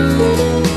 Música